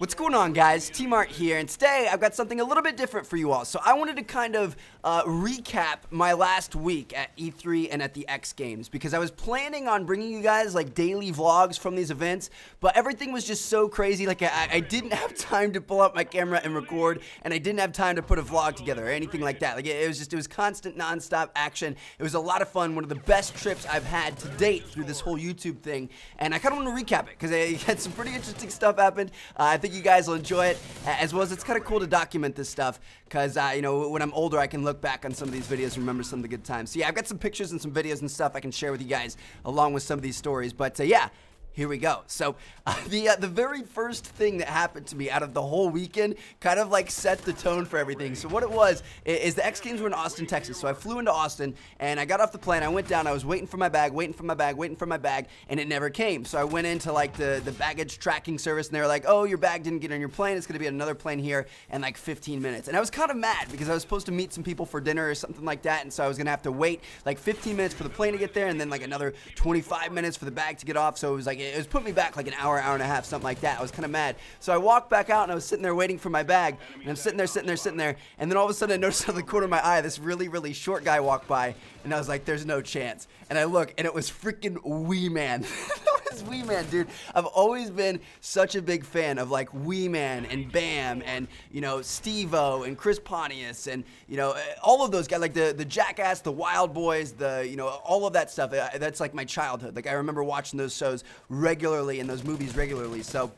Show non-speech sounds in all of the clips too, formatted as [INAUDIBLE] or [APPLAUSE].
What's going on guys? TmarTn here and today I've got something a little bit different for you all. So I wanted to kind of uh, recap my last week at E3 and at the X Games because I was planning on bringing you guys like daily vlogs from these events but everything was just so crazy like I, I didn't [LAUGHS] have time to pull out my camera and record and I didn't have time to put a vlog together or anything like that. Like it, it was just, it was constant non-stop action. It was a lot of fun. One of the best trips I've had to date through this whole YouTube thing and I kind of want to recap it because I [LAUGHS] had some pretty interesting stuff happened. Uh, I think think you guys will enjoy it, as well as it's kind of cool to document this stuff, because, uh, you know, when I'm older, I can look back on some of these videos and remember some of the good times. So, yeah, I've got some pictures and some videos and stuff I can share with you guys, along with some of these stories. But, uh, yeah, here we go. So [LAUGHS] uh, the uh, the very first thing that happened to me out of the whole weekend kind of like set the tone for everything. So what it was is the X Games were in Austin, Texas. So I flew into Austin and I got off the plane. I went down. I was waiting for my bag, waiting for my bag, waiting for my bag, and it never came. So I went into like the the baggage tracking service and they were like, "Oh, your bag didn't get on your plane. It's to be on another plane here in like 15 minutes." And I was kind of mad because I was supposed to meet some people for dinner or something like that, and so I was to have to wait like 15 minutes for the plane to get there and then like another 25 minutes for the bag to get off. So it was like it was put me back like an hour, hour and a half, something like that. I was kind of mad. So I walked back out and I was sitting there waiting for my bag. And I'm sitting there, sitting there, sitting there. And then all of a sudden I noticed [LAUGHS] out of the corner of my eye this really, really short guy walked by. And I was like, there's no chance. And I look and it was freaking Wee Man. [LAUGHS] was Wee Man, dude. I've always been such a big fan of like Wee Man and Bam and, you know, Steve-O and Chris Pontius and, you know, all of those guys, like the, the Jackass, the Wild Boys, the, you know, all of that stuff. Uh, that's like my childhood. Like I remember watching those shows regularly and those movies regularly. So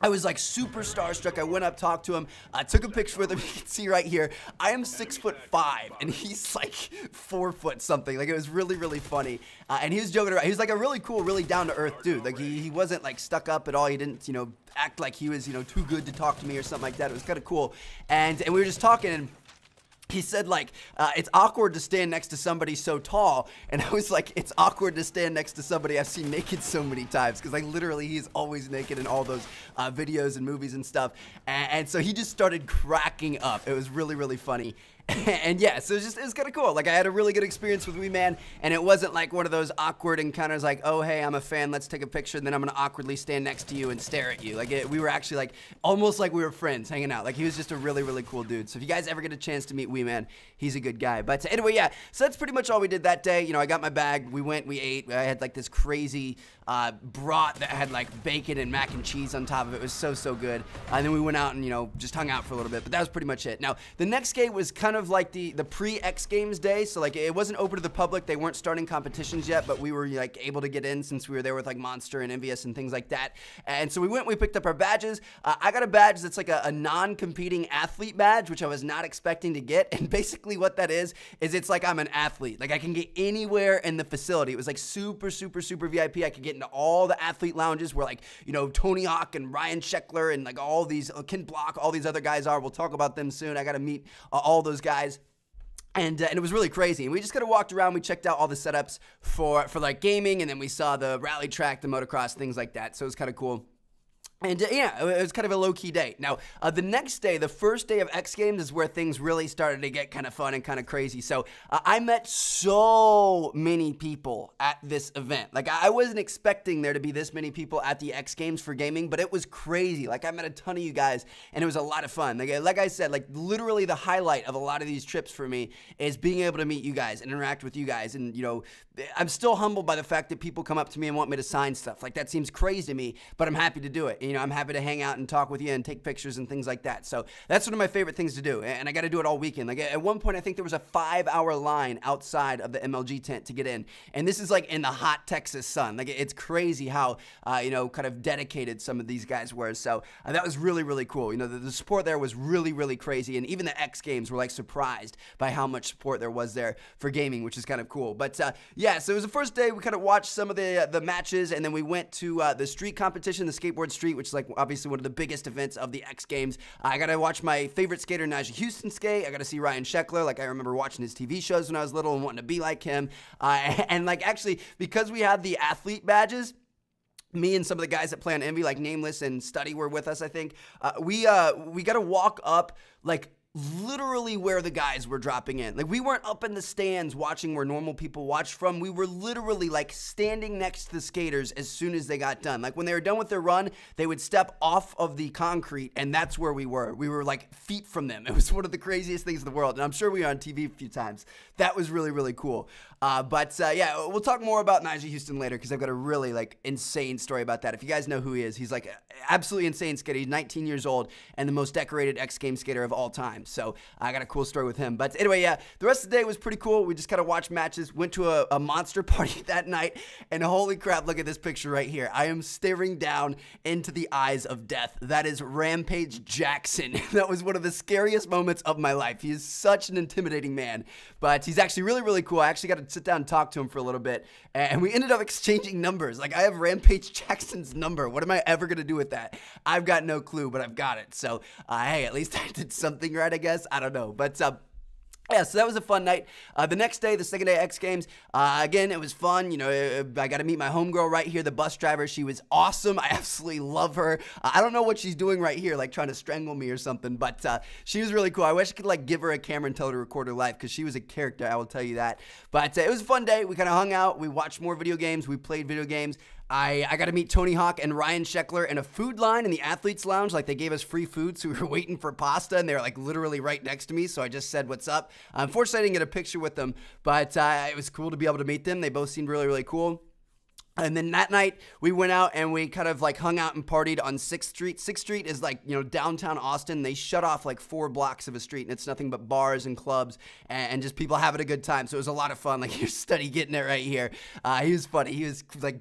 I was like super starstruck. I went up, talked to him, I took a picture with him. [LAUGHS] You can see right here. I am six foot five, and he's like four foot something. Like it was really, really funny. Uh, and he was joking around. He was like a really cool, really down to earth dude. Like he, he wasn't like stuck up at all. He didn't, you know, act like he was, you know, too good to talk to me or something like that. It was kind of cool. And and we were just talking and he said like uh, it's awkward to stand next to somebody so tall. And i was like it's awkward to stand next to somebody i've seen naked so many times. Because like literally he's always naked in all those uh, videos and movies and stuff. And, and so he just started cracking up. It was really really funny [LAUGHS] and yeah, so it was just it was kind of cool. Like I had a really good experience with Wee Man, and it wasn't like one of those awkward encounters, like oh hey I'm a fan, let's take a picture, and then I'm gonna awkwardly stand next to you and stare at you. Like it, we were actually like almost like we were friends hanging out. Like he was just a really really cool dude. So if you guys ever get a chance to meet Wee Man, he's a good guy. But anyway, yeah. So that's pretty much all we did that day. You know, I got my bag, we went, we ate. I had like this crazy uh, brat that had like bacon and mac and cheese on top of it. It was so so good. And then we went out and you know just hung out for a little bit. But that was pretty much it. Now the next day was kind of like the the pre X Games day, so like it wasn't open to the public. They weren't starting competitions yet, but we were like able to get in since we were there with like Monster and EnVyUs and things like that. And so we went, we picked up our badges. Uh, I got a badge that's like a, a non-competing athlete badge, which I was not expecting to get. [LAUGHS] And basically what that is is it's like I'm an athlete. Like I can get anywhere in the facility. It was like super super super VIP. I could get into all the athlete lounges where like you know Tony Hawk and Ryan Sheckler and like all these uh, Ken Block, all these other guys are. We'll talk about them soon. I got to meet uh, all those guys. And, uh, and it was really crazy. And we just kind of walked around. We checked out all the setups for, for like gaming, and then we saw the rally track, the motocross, things like that. So it was kind of cool. And uh, yeah, it was kind of a low key day. Now, uh, the next day, the first day of X Games, is where things really started to get kind of fun and kind of crazy. So uh, I met so many people at this event. Like, I wasn't expecting there to be this many people at the X Games for gaming, but it was crazy. Like, I met a ton of you guys, and it was a lot of fun. Like, like I said, like, literally the highlight of a lot of these trips for me is being able to meet you guys and interact with you guys. And, you know, I'm still humbled by the fact that people come up to me and want me to sign stuff. Like, that seems crazy to me, but I'm happy to do it you know, I'm happy to hang out and talk with you and take pictures and things like that. So that's one of my favorite things to do. And I got to do it all weekend. Like at one point, I think there was a five hour line outside of the MLG tent to get in. And this is like in the hot Texas sun. Like it's crazy how, uh, you know, kind of dedicated some of these guys were. So uh, that was really, really cool. You know, the, the, support there was really, really crazy. And even the X Games were like surprised by how much support there was there for gaming, which is kind of cool. But uh, yeah, so it was the first day we kind of watched some of the, uh, the matches and then we went to uh, the street competition, the skateboard street, which is like obviously one of the biggest events of the X Games. I got to watch my favorite skater, Nyjah Huston skate. I got to see Ryan Sheckler. Like, I remember watching his TV shows when I was little and wanting to be like him. Uh, [LAUGHS] and, like, actually, because we had the athlete badges, me and some of the guys that play on Envy, like Nameless and Study, were with us. I think uh, we uh, we got to walk up like literally where the guys were dropping in. Like we weren't up in the stands watching where normal people watch from. We were literally like standing next to the skaters as soon as they got done. Like when they were done with their run, they would step off of the concrete and that's where we were. We were like feet from them. [LAUGHS] It was one of the craziest things in the world. And I'm sure we were on TV a few times. That was really, really cool. Uh, but uh, yeah, we'll talk more about Nyjah Huston later because I've got a really like insane story about that. If you guys know who he is, he's like absolutely insane skater. He's 19 years old and the most decorated X Games skater of all time. So I got a cool story with him. But anyway, yeah, the rest of the day was pretty cool. We just kind of watched matches, went to a, a monster [LAUGHS] party that night, and holy crap, look at this picture right here. I am staring down into the eyes of death. That is Rampage Jackson. [LAUGHS] that was one of the scariest moments of my life. He is such an intimidating man, but he's actually really, really cool. I actually got to sit down and talk to him for a little bit, and we ended up exchanging numbers. Like, I have Rampage Jackson's number. What am I ever going to do with that? I've got no clue, but I've got it. So, uh, hey, at least [LAUGHS] I did something right, I guess. I don't know. But, uh, yeah, so that was a fun night. Uh, the next day, the second day X Games, uh, again, it was fun. You know, uh, I got to meet my homegirl right here, the bus driver. She was awesome. [LAUGHS] I absolutely love her. I don't know what she's doing right here, like trying to strangle me or something, but uh, she was really cool. I wish I could like give her a camera and tell her to record her life because she was a character. I will tell you that. But uh, it was a fun day. We kind of hung out. We watched more video games. We played video games. I, I got to meet Tony Hawk and Ryan Sheckler in a food line in the athletes lounge. Like they gave us free food, so [LAUGHS] we were waiting for pasta, and they were like literally right next to me. So I just said, "What's up?" Unfortunately, I didn't get a picture with them, but uh, it was cool to be able to meet them. They both seemed really really cool. And then that night we went out and we kind of like hung out and partied on 6th Street. 6th Street is like, you know, downtown Austin. They shut off like four blocks of a street and it's nothing but bars and clubs and, just people having a good time. So it was a lot of fun. Like [LAUGHS] you're study getting it right here. Uh, he was funny. He was like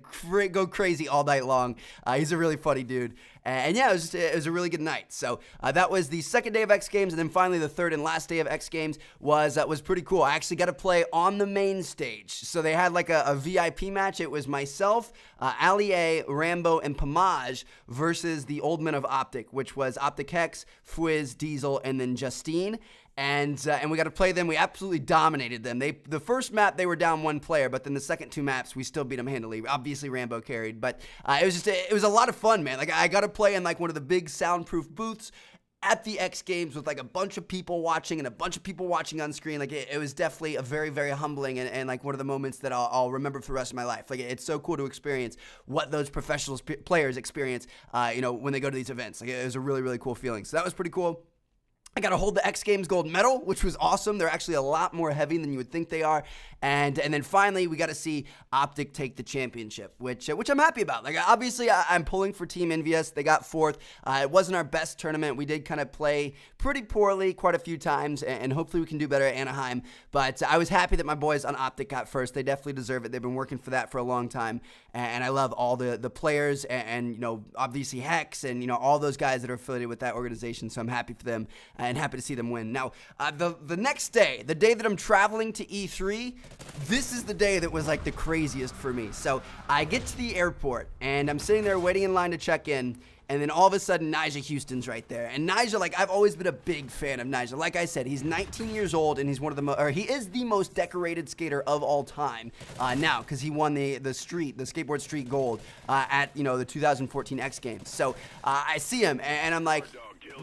go crazy all night long. Uh, he's a really funny dude. And yeah, it was, just, it was a really good night. So uh, that was the second day of X Games, and then finally the third and last day of X Games was uh, was pretty cool. I actually got to play on the main stage. So they had like a, a VIP match. It was myself, uh, Ali A, Rambo, and Pamaj versus the Old Men of Optic, which was Optic Hex, Fwiz, Diesel, and then Justine and uh, and we got to play them. We absolutely dominated them. They the first map they were down one player, but then the second two maps we still beat them handily. Obviously Rambo carried, but uh, it was just it was a lot of fun, man. Like I got to play in like one of the big soundproof booths at the X Games with like a bunch of people watching and a bunch of people watching on screen. Like it, it was definitely a very, very humbling and, and, like one of the moments that I'll, I'll, remember for the rest of my life. Like it's so cool to experience what those professional players experience, uh, you know, when they go to these events. Like it was a really, really cool feeling. So that was pretty cool. I got to hold the X Games gold medal, which was awesome. They're actually a lot more heavy than you would think they are. And and then finally, we got to see Optic take the championship, which uh, which I'm happy about. Like obviously, I, am pulling for Team EnVyUs. They got fourth. Uh, it wasn't our best tournament. We did kind of play pretty poorly quite a few times, and, and hopefully we can do better at Anaheim. But I was happy that my boys on Optic got first. They definitely deserve it. They've been working for that for a long time, and, I love all the the players and, and, you know obviously Hex and you know all those guys that are affiliated with that organization. So I'm happy for them and happy to see them win. Now uh, the the next day, the day that I'm traveling to E3, this is the day that was like the craziest for me. So I get to the airport and I'm sitting there waiting in line to check in. And then all of a sudden, Nyjah Huston's right there. And Nyjah, like, I've always been a big fan of Nyjah. Like I said, he's 19 years old, and he's one of the, mo- or he is the most decorated skater of all time uh, now, because he won the the street, the skateboard street gold uh, at you know the 2014 X Games. So uh, I see him, and, and I'm like,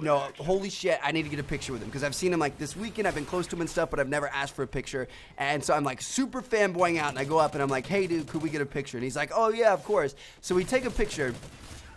no, holy shit, I need to get a picture with him because I've seen him like this weekend. I've been close to him and stuff, but I've never asked for a picture. And so I'm like super fanboying out, and I go up and I'm like, hey, dude, could we get a picture? And he's like, oh, yeah, of course. So we take a picture.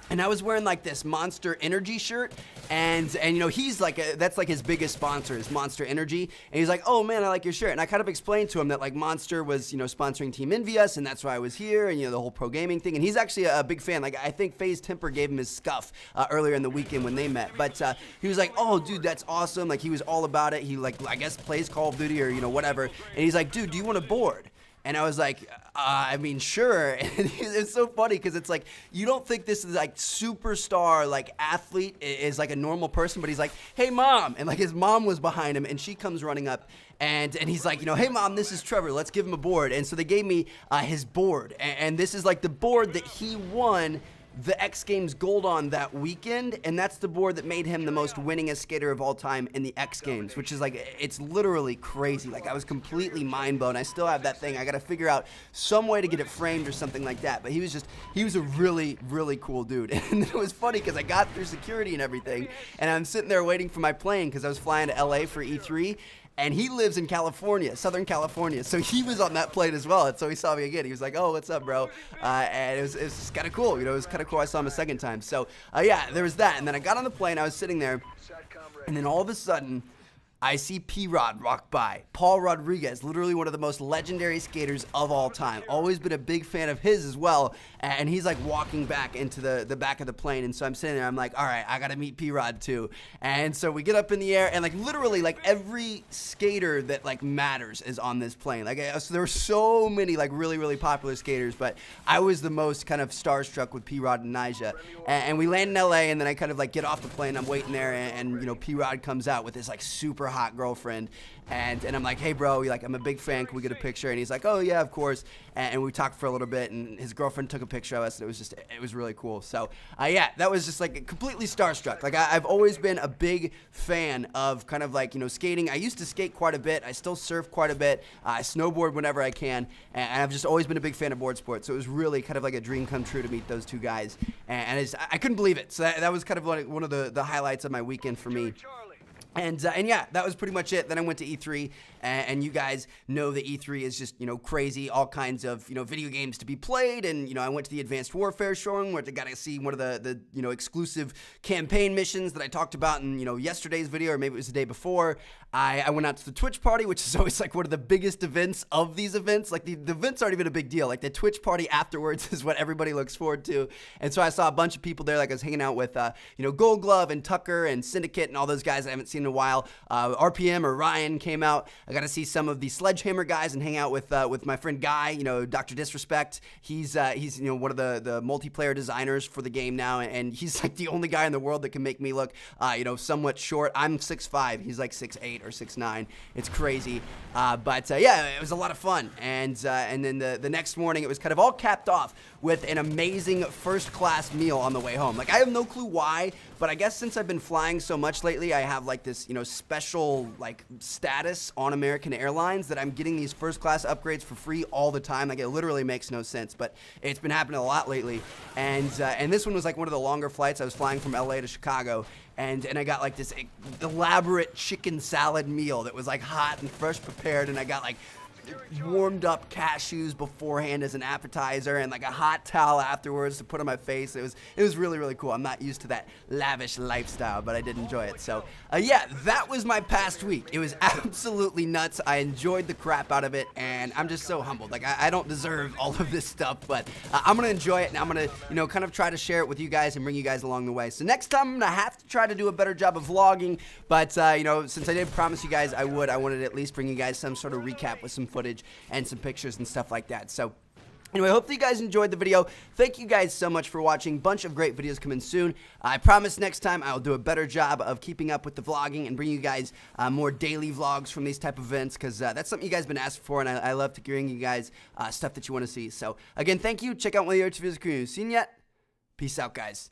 And I was wearing like this Monster Energy shirt, and and you know he's like a, that's like his biggest sponsor is Monster Energy, and he's like, oh man, I like your shirt, and I kind of explained to him that like Monster was you know sponsoring Team EnVyUs, and that's why I was here, and you know the whole pro gaming thing, and he's actually a, a big fan. Like I think FaZe Temper gave him his Scuf uh, earlier in the weekend when they met, but uh, he was like, oh dude, that's awesome. Like he was all about it. He like I guess plays Call of Duty or you know whatever, and he's like, dude, do you want a board? And I was like, uh, I mean, sure. [LAUGHS] It's so funny because it's like you don't think this is like superstar like athlete is like a normal person, but he's like, hey mom, and like his mom was behind him, and she comes running up, and and he's like, you know, hey mom, this is Trevor, let's give him a board. And so they gave me uh, his board, and, and this is like the board that he won the X Games gold on that weekend, and that's the board that made him the most winningest skater of all time in the X Games, which is like, it's literally crazy. Like, I was completely mind blown. I still have that thing. I got to figure out some way to get it framed or something like that. But he was just, he was a really, really cool dude. [LAUGHS] And it was funny because I got through security and everything, and I'm sitting there waiting for my plane because I was flying to LA for E3, and he lives in California, Southern California. So he was on that plane as well. And so he saw me again. He was like, "Oh, what's up, bro?" Uh, and it was, was kind of cool. You know, it was kind of cool. I saw him a second time. So uh, yeah, there was that. And then I got on the plane. I was sitting there, and then all of a sudden. I see P Rod rock by. Paul Rodriguez, literally one of the most legendary skaters of all time. Always been a big fan of his as well. And he's like walking back into the, the back of the plane. And so I'm sitting there, I'm like, all right, I got to meet P Rod too. And so we get up in the air, and like literally, like every skater that like matters is on this plane. Like, uh, so there were so many like really, really popular skaters, but I was the most kind of starstruck with P Rod and Nyjah. And, and, we land in LA, and then I kind of like get off the plane. I'm waiting there, and, and you know, P Rod comes out with this like super hot girlfriend. And, and I'm like, hey, bro, like, I'm a big fan. Can we get a picture? And he's like, oh, yeah, of course. And, and we talked for a little bit, and his girlfriend took a picture of us, and it was just, it was really cool. So, uh, yeah, that was just like completely starstruck. Like, I, have always been a big fan of kind of like, you know, skating. I used to skate quite a bit. I still surf quite a bit. Uh, I snowboard whenever I can. And, I've just always been a big fan of board sports. So it was really kind of like a dream come true to meet those two guys. And, and I couldn't believe it. So that, that was kind of like one of the, the highlights of my weekend for me. And, uh, and yeah, that was pretty much it. Then I went to E3, and, and, you guys know that E3 is just, you know, crazy, all kinds of, you know, video games to be played. And, you know, I went to the Advanced Warfare showing where I got to see one of the, the, you know, exclusive campaign missions that I talked about in, you know, yesterday's video, or maybe it was the day before. I, I went out to the Twitch party, which is [LAUGHS] always like one of the biggest events of these events. Like the, the events aren't even a big deal. Like the Twitch party afterwards [LAUGHS] is what everybody looks forward to. And so I saw a bunch of people there. Like I was hanging out with, uh, you know, Gold Glove and Tucker and Syndicate and all those guys I haven't seen in a while. Uh, RPM or Ryan came out. I got to see some of the Sledgehammer guys and hang out with uh, with my friend Guy. You know, Dr. Disrespect. He's uh, he's you know one of the the multiplayer designers for the game now, and he's [LAUGHS] like the only guy in the world that can make me look, uh, you know, somewhat short. I'm six five. He's like six eight or six nine. It's crazy. Uh, but uh, yeah, it was a lot of fun. And and then the, the next morning, it was kind of all capped off with an amazing first class meal on the way home. Like, I have no clue why, but I guess since I've been flying so much lately, I have like this, you know, special like status on American Airlines that I'm getting these first class upgrades for free all the time. Like, it literally makes no sense, but it's been happening a lot lately. And, uh, and this one was like one of the longer flights. I was flying from LA to Chicago and and I got like this elaborate chicken salad meal that was like hot and fresh prepared, and I got like warmed up cashews beforehand as an appetizer and like a hot towel afterwards to put on my face. It was it was really really cool. I'm not used to that lavish lifestyle, but I did enjoy it. So uh, yeah, that was my past week. It was absolutely nuts. I enjoyed the crap out of it, and I'm just so humbled. Like I, I don't deserve all of this stuff, but uh, I'm gonna enjoy it, and I'm gonna you know kind of try to share it with you guys and bring you guys along the way. So next time I'm gonna have to try to do a better job of vlogging, but uh, you know since I did promise you guys I would, I wanted to at least bring you guys some sort of recap with some footage and some pictures and stuff like that. So Anyway, hopefully you guys enjoyed the video. Thank you guys so much for watching. Bunch of great videos coming soon. I promise next time I'll do a better job of keeping up with the vlogging and bring you guys uh, more daily vlogs from these type of events because uh, that's something you guys been asking for and I, I love to bring you guys uh, stuff that you want to see. So again, thank you. Check out one of the other videos. See you yet. Peace out, guys.